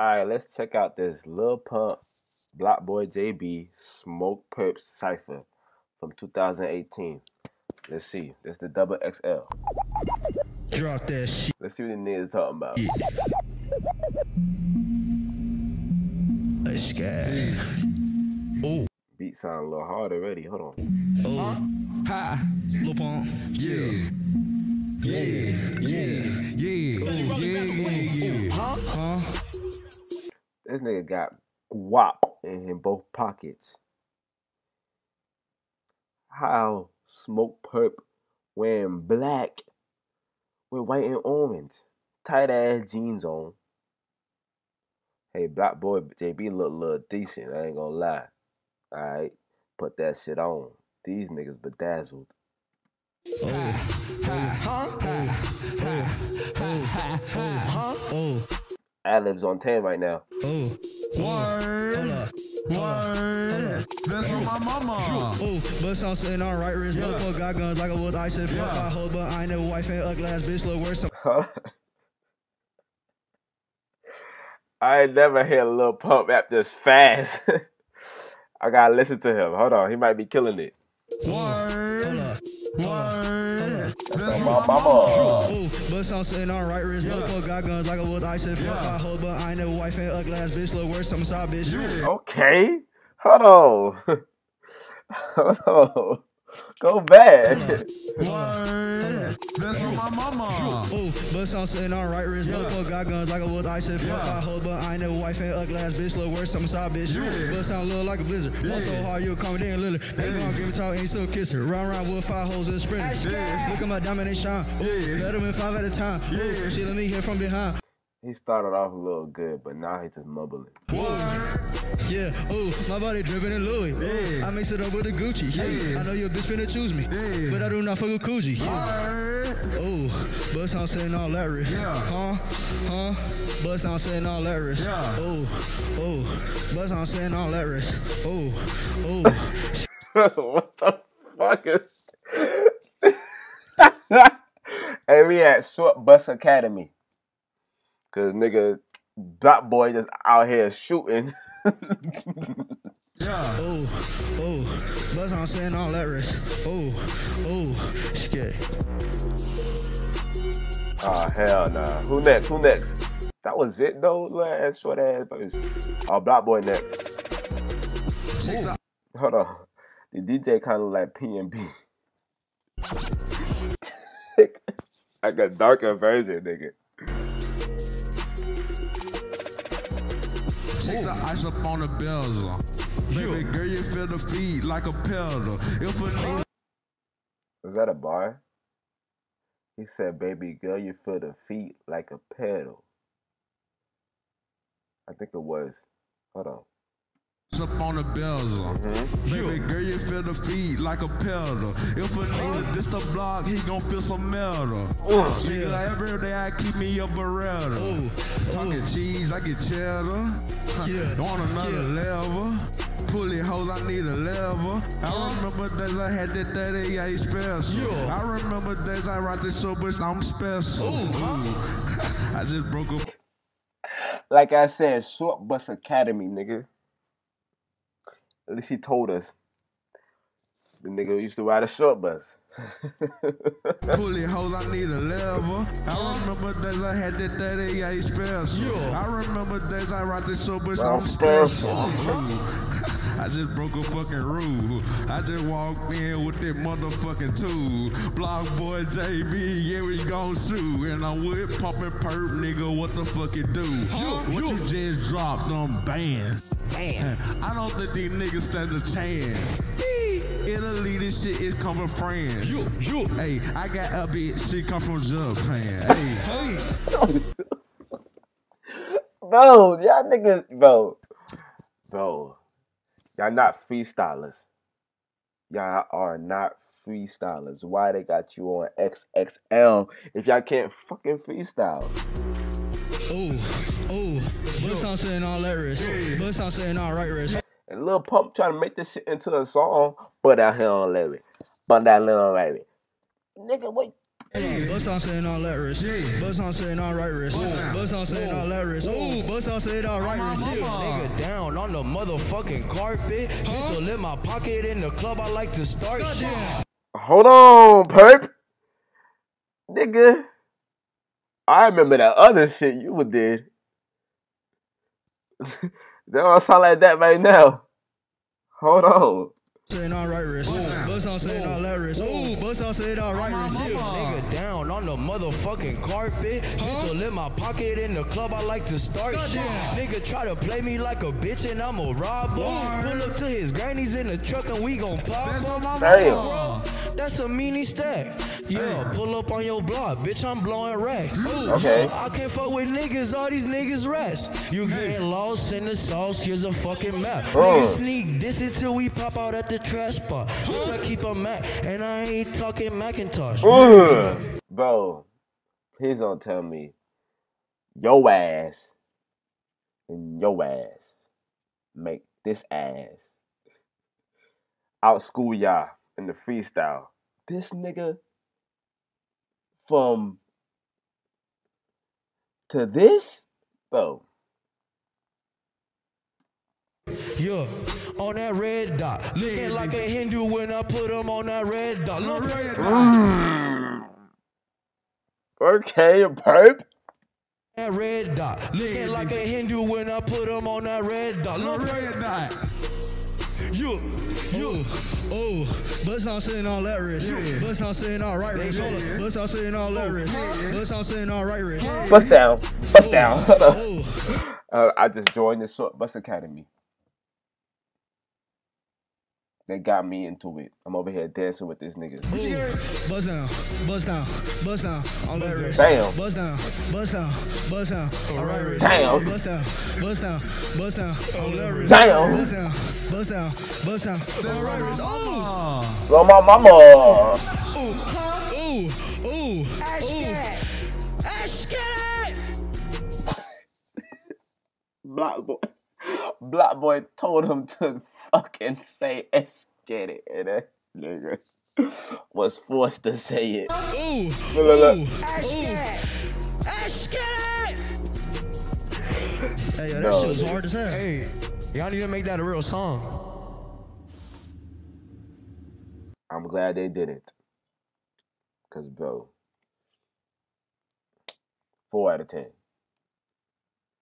All right, let's check out this Lil Pump, BlocBoy JB, Smokepurpp's Cypher from 2018. Let's see. This the double XL. Drop that shit. Let's see what the niggas talking about. Let's go. Oh, Beat sound a little hard already. Hold on. oh. Ha, Lil Pump. yeah. Yeah, yeah, yeah, oh, yeah, yeah, yeah. Huh? This nigga got guap in, in both pockets. How Smokepurpp wearing black with white and orange. Tight ass jeans on. Hey, BlocBoy JB look a little decent, I ain't gonna lie. Alright, put that shit on. These niggas bedazzled. Oh, Ad libs on 10 right now. oh. Word, Hold up. word. That's from my mama. Oh, but I'm sitting on right wrist. Yeah. Motherfucker got guns like a wood. I said, fuck, Yeah. I hold, but I ain't never wife and ugly ass bitch. Look worse. I never heard a Lil Pump rap this fast. I gotta listen to him. Hold on, he might be killing it. Word, My my mama. mama. Oh, but I'm sitting on right wrist. Yeah. Motherfucker got guns like a wood. I said, fuck, Yeah. I hold, but I ain't never wife and ugly ass bitch. Look worse. I'm a side bitch. Yeah. Okay, hold on. hold on. Go back. Word, that's from my mama. Oh, but I'm sitting on right wrist. Yeah. Motherfucker got guns like a wood. I said, fuck, Yeah. I hold, but I ain't never wife and ugly ass bitch. Look worse. I'm a side bitch. Yeah. But sound little like a blizzard. Yeah. Walk so hard, you'll come down Lily. They Yeah. gon' give it talk, ain't so kiss her. Round round with five holes in the sprinter. Yeah. Look at my diamond, they shine. Ooh, Yeah. Better than five at a time. Ooh, Yeah. She let me hear from behind. He started off a little good, but now he's just mumbling. Yeah, ooh, my body dripping in Louis. Yeah. I mix it up with the Gucci. Yeah. I know your bitch finna choose me. Yeah. But I do not fuck with Coogi. Word, Ooh, bust on saying all that rich. Yeah. Huh? Huh? Bust on saying all that rich. Yeah. Ooh, ooh, bust on saying all that rich. Ooh, ooh. what the fuck is Hey, we at Short Bus Academy. Cause nigga BlocBoy just out here shooting. yeah. Ooh, ooh, bust on saying all that rich. Ooh, ooh, shit. Oh hell nah. Who next? Who next? That was it though, last short ass. Oh, BlocBoy next. The Hold on. The DJ kind of like PNB. like a darker version, nigga. Check the ice up on the bezel. Baby girl, you feel the feet like a pedal. If a nigga Was that a bar? He said, "Baby girl, you feel the feet like a pedal." I think it was. Hold on. Up on the bezel. Mm-hmm. Baby girl, you feel the feet like a pedal. If a nigga this the block, he gon' feel some metal. Uh, nigga, every day I keep me a Beretta. Ooh, Talking oh. cheese, I get cheddar. Yeah. On another level. Pulley hoes, I need a level. I remember days I had that 38 special. Yeah. I remember days I rocked this so much, I'm special. Ooh. I just broke up. Like I said, Short Bus Academy, nigga. At least he told us. The nigga used to ride a short bus. Pulley hoes, I need a level. I remember days I had that 38 special. Yeah. I remember days I rocked this so much, I'm special. I just broke a fucking rule. I just walked in with that motherfucking tool. BlocBoy JB, yeah, we gon' sue. And I'm with pumping perp, nigga, what the fuck it do? What you just dropped them bands? Damn. I don't think these niggas stand a chance. Italy, this shit is come from France. Hey, I got a bitch, she come from Japan. Hey, Hey. bro, y'all niggas, bro, bro, y'all not freestylers. Y'all are not freestylers. Why they got you on XXL if y'all can't fucking freestyle? Ooh, ooh, bust on saying all that rich. Bust on saying all right rich. And Lil Pump trying to make this shit into a song, but out here on Larry. But that little Larry. Nigga, wait. Bust on saying all that wrist. Yeah. Bust on saying all right wrist. Whoa. Bust on saying all that wrist. Ooh, bust on saying all right wrist. Yeah. Nigga down on the motherfucking carpet. Huh? So let my pocket in the club. I like to start shit. Hold on, perp. Nigga. I remember that other shit you were did. that don't sound like that right now. Hold on. Saying all right wrist. Bust on saying all that wrist. Ooh, bust on saying all right wrist. Nigga down on the motherfucking carpet. Huh? So let my pocket in the club. I like to start shit. Nigga try to play me like a bitch and I'm a robber. Pull up to his granny's in the truck and we gon' pop. That's on my Damn. mama. That's a mini stack. Yeah, pull up on your block, bitch. I'm blowing racks. Ooh, Okay. I can't fuck with niggas. All these niggas rest. You getting lost in the sauce. Here's a fucking map. Oh. Niggas sneak this until we pop out at the trash spot. Bitch, I keep a Mac, and I ain't talking Macintosh. Ugh. Bro, please don't tell me yo ass and yo ass make this ass out school y'all in the freestyle. This nigga from to this, bro. Yeah, on that red dot. Looking like a Hindu when I put him on that red dot. Look Red dot. Mm. Okay, perp. that red dot. Looking like a Hindu when I put him on that red dot. Look Red dot. You, you, oh, bust on saying all that wrist. Yeah. Bust on saying all right wrist. Hold Yeah. up. Bust on saying all that wrist. Bust on saying all right wrist. Bust down. Bust down. Uh, I just joined the short bus academy. They got me into it. I'm over here dancing with this nigga. ooh, bust down, bust down, bust down, all that wrist. Damn. Bust down, bust down, bust down, all right wrist. Damn. Bust down, bust down, bust down, all that wrist. Damn. Bust down, bust down, bust down, all right wrist. Oh. Well, my mama. ooh, ooh, ooh, ooh. Ash, get it. BlocBoy. BlocBoy told him to fucking say S get it. And that nigga was forced to say it. ooh, Look, look, ooh, look. ooh. Hey, yo, that No, shit was hard as hell. Hey, y'all need to make that a real song. I'm glad they didn't. Cause bro, four out of ten.